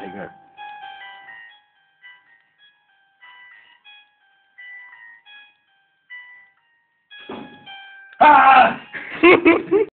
Take her. Ah!